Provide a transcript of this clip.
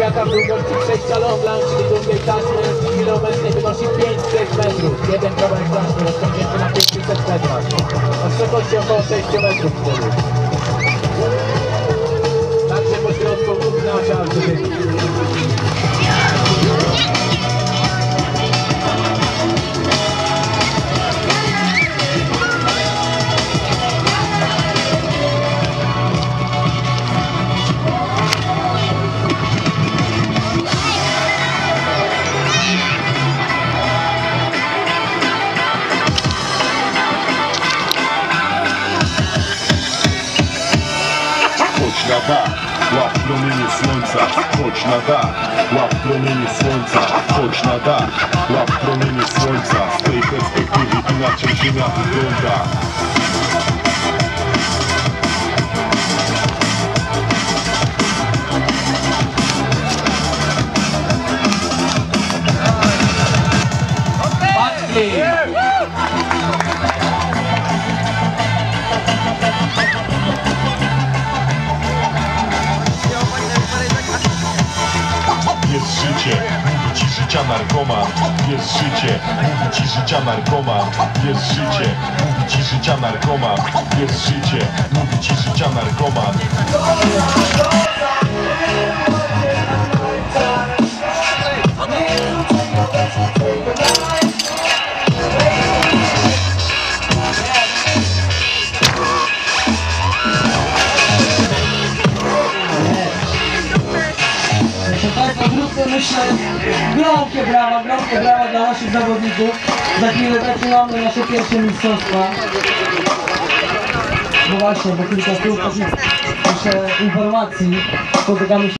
świata w długości przejścia Longland, czyli długiej taśmy obecnej wynosi 500 metrów. Jeden kawałek taśmy rozciągnięty na 500 metrach. O wysokości około 6 metrów wtedy. Na dach, łap promienie słońca Chodź na dach, łap promienie słońca Chodź na dach, łap promienie słońca Z tej perspektywy inaczej ziemia wygląda. Patrzcie! Życia narkoman Jest życie, mówi ci życia narkoman Jest życie, mówi ci życia narkoman Jest życie, mówi ci życia narkoman myślę gromkie brawa, gromkie brawa dla naszych zawodników. Za chwilę zaczynamy nasze pierwsze mistrzostwa. No właśnie, bo kilka słów informacji. Spotykamy się